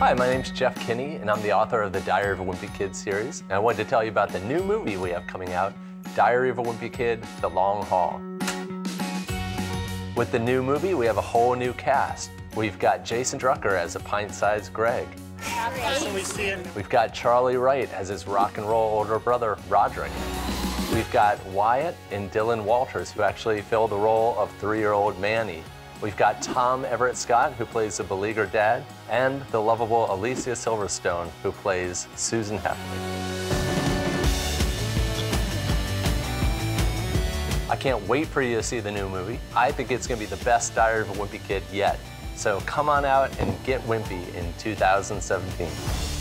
Hi, my name's Jeff Kinney, and I'm the author of the Diary of a Wimpy Kid series. And I wanted to tell you about the new movie we have coming out, Diary of a Wimpy Kid, The Long Haul. With the new movie, we have a whole new cast. We've got Jason Drucker as a pint-sized Greg. We've got Charlie Wright as his rock and roll older brother, Roderick. We've got Wyatt and Dylan Walters, who actually fill the role of three-year-old Manny. We've got Tom Everett Scott, who plays the beleaguered dad, and the lovable Alicia Silverstone, who plays Susan Heffley. I can't wait for you to see the new movie. I think it's gonna be the best Diary of a Wimpy Kid yet. So come on out and get wimpy in 2017.